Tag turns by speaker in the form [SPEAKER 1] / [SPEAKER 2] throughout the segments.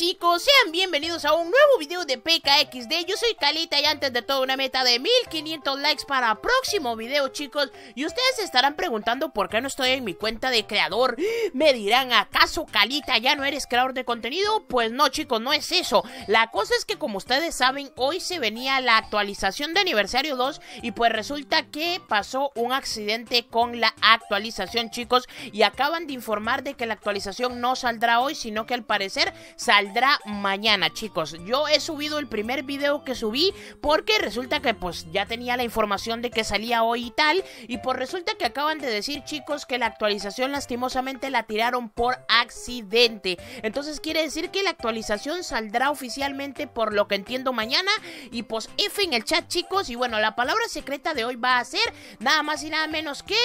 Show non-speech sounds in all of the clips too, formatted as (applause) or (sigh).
[SPEAKER 1] chicos, sean bienvenidos a un nuevo video de PKXD Yo soy Calita y antes de todo una meta de 1500 likes para próximo video chicos. Y ustedes estarán preguntando por qué no estoy en mi cuenta de creador. Me dirán, ¿acaso Calita ya no eres creador de contenido? Pues no chicos, no es eso. La cosa es que como ustedes saben, hoy se venía la actualización de aniversario 2 Y pues resulta que pasó un accidente con la actualización chicos. Y acaban de informar de que la actualización no saldrá hoy Sino que al parecer saldrá mañana, chicos. Yo he subido el primer video que subí porque resulta que pues ya tenía la información de que salía hoy y tal. Y pues resulta que acaban de decir, chicos, que la actualización lastimosamente la tiraron por accidente. Entonces quiere decir que la actualización saldrá oficialmente por lo que entiendo mañana. Y pues F en el chat, chicos. Y bueno, la palabra secreta de hoy va a ser nada más y nada menos que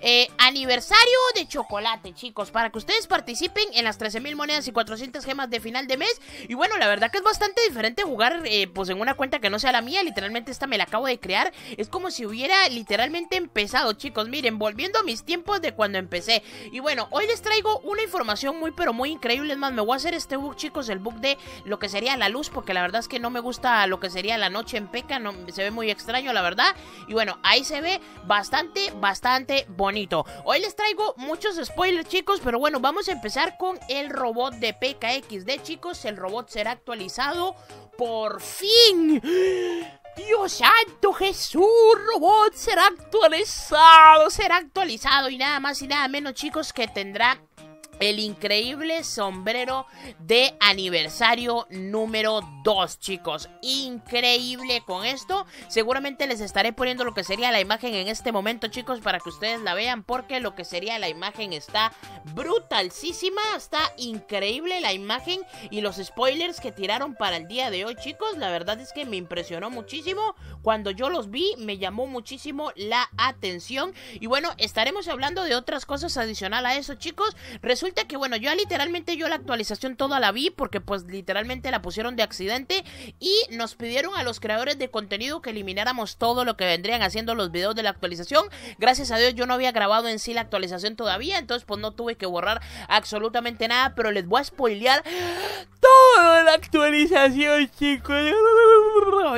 [SPEAKER 1] eh, aniversario de chocolate, chicos. Para que ustedes participen en las 13.000 monedas y 400 gemas de final de mes. Y bueno, la verdad que es bastante diferente jugar eh, pues en una cuenta que no sea la mía. Literalmente esta me la acabo de crear. Es como si hubiera literalmente empezado, chicos. Miren, volviendo a mis tiempos de cuando empecé. Y bueno, hoy les traigo una información muy pero muy increíble. Es más, me voy a hacer este book, chicos, el book de lo que sería la luz. Porque la verdad es que no me gusta lo que sería la noche en peca. No, se ve muy extraño, la verdad. Y bueno, ahí se ve bastante, bastante bonito. Hoy les traigo muchos spoilers, chicos. Pero bueno, vamos a empezar con el robot de PKX chicos, el robot será actualizado por fin. Dios santo Jesús, robot será actualizado, será actualizado y nada más y nada menos chicos que tendrá el increíble sombrero de aniversario número 2, chicos. Increíble con esto. Seguramente les estaré poniendo lo que sería la imagen en este momento, chicos, para que ustedes la vean. Porque lo que sería la imagen está brutalísima. Está increíble la imagen y los spoilers que tiraron para el día de hoy, chicos. La verdad es que me impresionó muchísimo. Cuando yo los vi, me llamó muchísimo la atención. Y bueno, estaremos hablando de otras cosas adicional a eso, chicos. Resulta resulta que, bueno, yo literalmente yo la actualización toda la vi porque pues literalmente la pusieron de accidente y nos pidieron a los creadores de contenido que elimináramos todo lo que vendrían haciendo los videos de la actualización. Gracias a Dios yo no había grabado en sí la actualización todavía, entonces pues no tuve que borrar absolutamente nada, pero les voy a spoilear toda la actualización, chicos.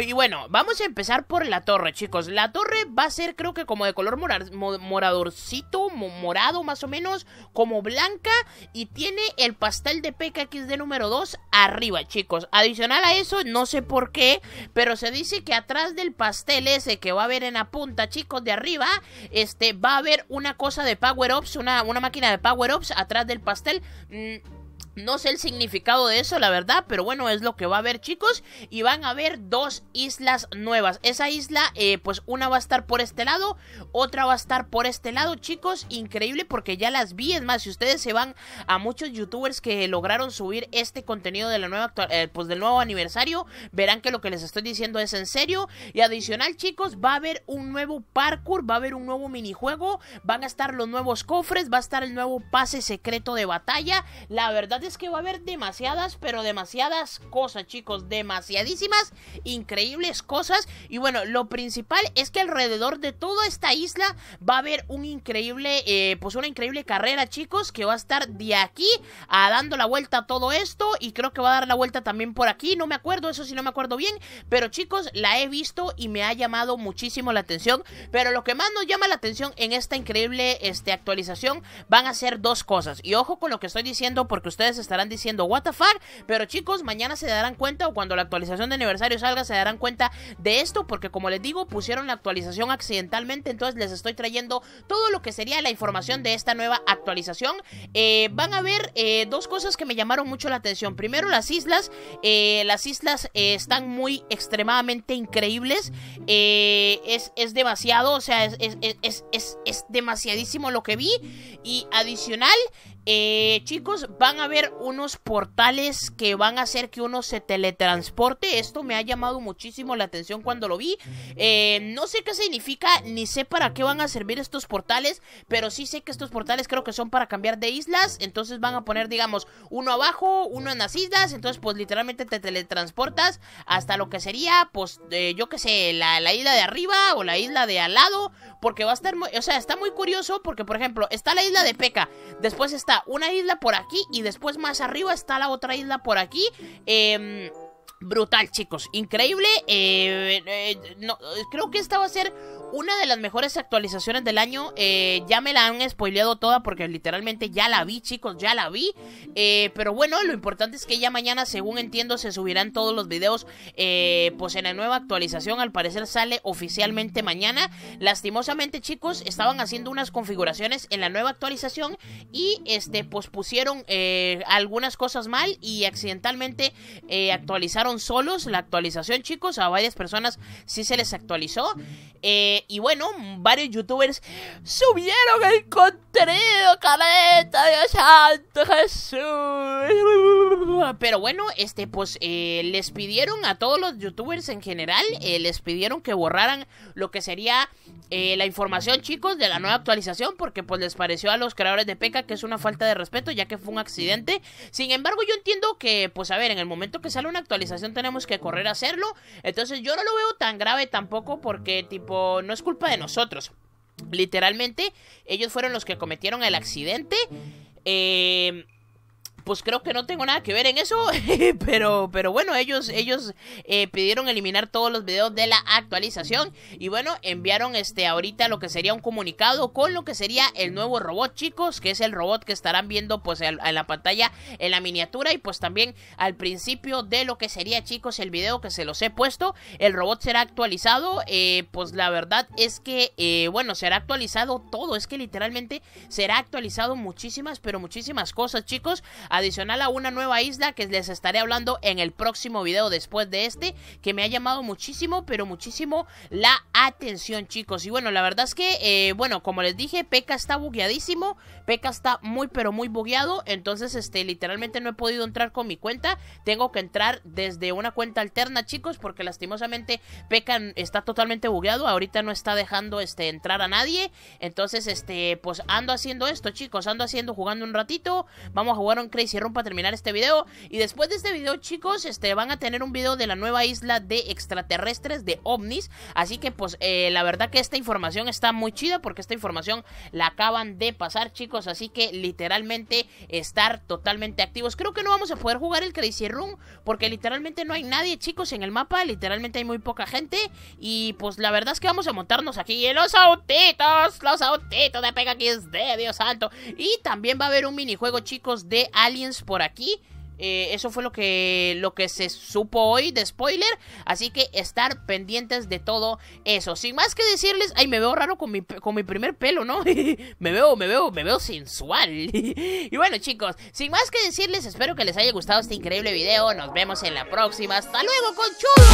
[SPEAKER 1] Y bueno, vamos a empezar por la torre, chicos. La torre va a ser creo que como de color moradorcito, morado más o menos, como blanca y tiene el pastel de PKXD número 2 arriba, chicos. Adicional a eso, no sé por qué, pero se dice que atrás del pastel ese que va a haber en la punta, chicos, de arriba, este, va a haber una cosa de power-ups, una, una máquina de power-ups atrás del pastel. Mm, no sé el significado de eso, la verdad, pero bueno, es lo que va a haber, chicos. Y van a haber dos islas nuevas. Esa isla, eh, pues una va a estar por este lado, otra va a estar por este lado, chicos. Increíble porque ya las vi. Es más, si ustedes se van a muchos youtubers que lograron subir este contenido de la nueva eh, pues del nuevo aniversario, verán que lo que les estoy diciendo es en serio. Y adicional, chicos, va a haber un nuevo parkour, va a haber un nuevo minijuego, van a estar los nuevos cofres, va a estar el nuevo pase secreto de batalla. La verdad es es que va a haber demasiadas, pero demasiadas cosas, chicos. Demasiadísimas, increíbles cosas. Y bueno, lo principal es que alrededor de toda esta isla va a haber un increíble, eh, pues una increíble carrera, chicos, que va a estar de aquí a dando la vuelta a todo esto. Y creo que va a dar la vuelta también por aquí. No me acuerdo, eso sí no me acuerdo bien. Pero chicos, la he visto y me ha llamado muchísimo la atención. Pero lo que más nos llama la atención en esta increíble este, actualización van a ser dos cosas. Y ojo con lo que estoy diciendo porque ustedes estarán diciendo, what the fuck, pero chicos, mañana se darán cuenta o cuando la actualización de aniversario salga se darán cuenta de esto, porque como les digo, pusieron la actualización accidentalmente, entonces les estoy trayendo todo lo que sería la información de esta nueva actualización. Eh, van a ver eh, dos cosas que me llamaron mucho la atención. Primero, las islas, eh, las islas están muy extremadamente increíbles, es, es, demasiado, o sea, es, es, es demasiadísimo lo que vi y adicional, eh, chicos, van a haber unos portales que van a hacer que uno se teletransporte. Esto me ha llamado muchísimo la atención cuando lo vi. Eh, no sé qué significa, ni sé para qué van a servir estos portales, pero sí sé que estos portales creo que son para cambiar de islas. Entonces van a poner, digamos, uno abajo, uno en las islas. Entonces, pues literalmente te teletransportas hasta lo que sería, pues, eh, yo qué sé, la, la isla de arriba o la isla de al lado. Porque va a estar, o sea, está muy curioso porque, por ejemplo, está la isla de Peca. Después está una isla por aquí y después más arriba está la otra isla por aquí. Eh Brutal, chicos, increíble. Eh, eh, no, creo que esta va a ser una de las mejores actualizaciones del año. Eh, ya me la han spoileado toda porque literalmente ya la vi, chicos, ya la vi. pero bueno, lo importante es que ya mañana, según entiendo, se subirán todos los videos. pues en la nueva actualización, al parecer sale oficialmente mañana. Lastimosamente, chicos, estaban haciendo unas configuraciones en la nueva actualización y este, pues pusieron algunas cosas mal y accidentalmente actualizaron solos la actualización, chicos. A varias personas sí se les actualizó. Eh, y bueno, varios youtubers subieron el contenido, careta, Dios santo Jesús. Pero bueno, este, pues eh, les pidieron a todos los youtubers en general, eh, les pidieron que borraran lo que sería la información, chicos, de la nueva actualización, porque pues les pareció a los creadores de Peca que es una falta de respeto, ya que fue un accidente. Sin embargo, yo entiendo que, pues a ver, en el momento que sale una actualización tenemos que correr a hacerlo. Entonces yo no lo veo tan grave tampoco, porque tipo, no es culpa de nosotros. Literalmente, ellos fueron los que cometieron el accidente. Eh, pues creo que no tengo nada que ver en eso, (laughs) pero, pero bueno, ellos, ellos eh, pidieron eliminar todos los videos de la actualización y bueno, enviaron este ahorita lo que sería un comunicado con lo que sería el nuevo robot, chicos, que es el robot que estarán viendo pues en, la pantalla en la miniatura y pues también al principio de lo que sería, chicos, el video que se los he puesto, el robot será actualizado, eh, pues la verdad es que, eh, bueno, será actualizado todo, es que literalmente será actualizado muchísimas, pero muchísimas cosas, chicos, adicional a una nueva isla que les estaré hablando en el próximo video después de este, que me ha llamado muchísimo, pero muchísimo la atención, chicos. Y bueno, la verdad es que, eh, bueno, como les dije, P.E.K.K.A está bugueadísimo, P.E.K.K.A está muy, pero muy bugueado, entonces, este, literalmente no he podido entrar con mi cuenta, tengo que entrar desde una cuenta alterna, chicos, porque lastimosamente P.E.K.K.A está totalmente bugueado, ahorita no está dejando, este, entrar a nadie, entonces, este, pues ando haciendo esto, chicos, ando haciendo, jugando un ratito, vamos a jugar un Crazy Room para terminar este video. Y después de este video, chicos, este, van a tener un video de la nueva isla de extraterrestres de ovnis. Así que, pues, eh, la verdad que esta información está muy chida porque esta información la acaban de pasar, chicos. Así que, literalmente, estar totalmente activos. Creo que no vamos a poder jugar el Crazy Room porque literalmente no hay nadie, chicos, en el mapa. Literalmente hay muy poca gente. Y, pues, la verdad es que vamos a montarnos aquí en los autitos. Los autitos de Pega de Dios santo. Y también va a haber un minijuego, chicos, de por aquí. Eh, eso fue lo que, lo que se supo hoy de spoiler. Así que estar pendientes de todo eso. Sin más que decirles, ay, me veo raro con mi, con mi primer pelo, ¿no? (laughs) me veo, me veo, me veo sensual. (laughs) y bueno, chicos, sin más que decirles, espero que les haya gustado este increíble video. Nos vemos en la próxima. Hasta luego, con conchudos.